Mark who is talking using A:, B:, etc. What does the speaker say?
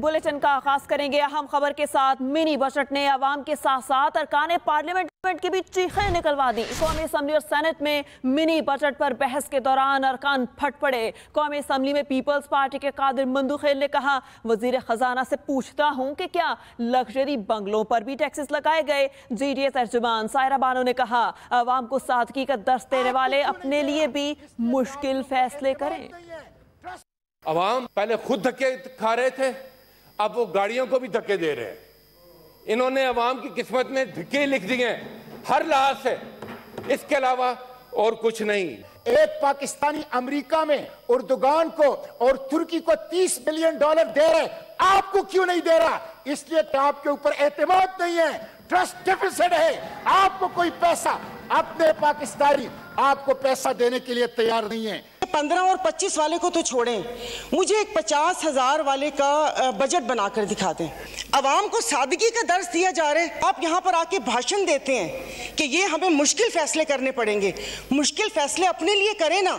A: Bulletin का आगाज़ करेंगे अहम खबर के साथ। मिनी बजट ने आवाम के साथ साथ अरकान पार्लियामेंट की भी चीखें निकलवा दी। कौमी असम्बली और सेनेट में मिनी बजट पर बहस के दौरान अरकान फट पड़े। कौमी असम्बली में पीपल्स पार्टी के कादिर मंदुखेल ने कहा, वज़ीर खजाना से पूछता हूँ कि क्या लग्जरी बंगलों पर भी टैक्सेस लगाए गए? जी डी ए तर्जुमान सायरा बानो ने कहा, आवाम को सादगी का दर्श देने वाले अपने लिए भी मुश्किल फैसले करें।
B: अवाम पहले खुद धक्के खा रहे थे अब वो गाड़ियों को भी धक्के दे रहे हैं। इन्होंने अवाम की किस्मत में धक्के लिख दिए हैं। हर लिहाज से इसके अलावा और कुछ नहीं।
C: एक पाकिस्तानी अमेरिका में उर्दुगान को और तुर्की को 30 बिलियन डॉलर दे रहे आपको क्यों नहीं दे रहा? इसलिए कि आपके ऊपर एतमाद नहीं है। ट्रस्ट डिफिसिट है। आपको कोई पैसा, अपने पाकिस्तानी, आपको पैसा देने के लिए तैयार नहीं है।
D: पंद्रह और पच्चीस वाले को तो छोड़ें। मुझे एक पचास हज़ार वाले का बजट बनाकर दिखा दें। आवाम को सादगी का दर्ज दिया जा रहा है। आप यहाँ पर आके भाषण देते हैं कि ये हमें मुश्किल फैसले करने पड़ेंगे। मुश्किल फैसले अपने लिए करें ना।